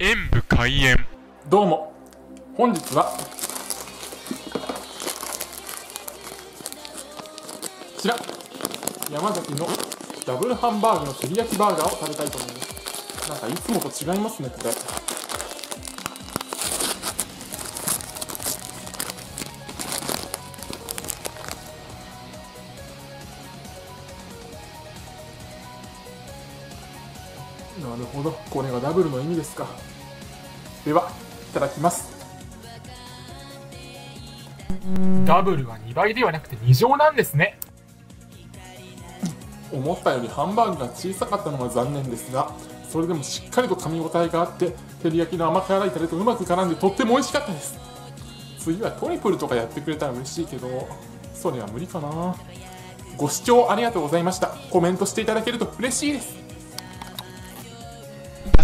演武開演。どうも。本日はこちら山崎のダブルハンバーグの照り焼きバーガーを食べたいと思います。なんかいつもと違いますねこれ。なるほど。これがダブルの意味ですか。ではいただきます。ダブルは2倍ではなくて2乗なんですね。思ったよりハンバーグが小さかったのが残念ですがそれでもしっかりと噛み応えがあって照り焼きの甘辛いタレとうまく絡んでとっても美味しかったです。次はトリプルとかやってくれたら嬉しいけどそれは無理かな。ご視聴ありがとうございました。コメントしていただけると嬉しいです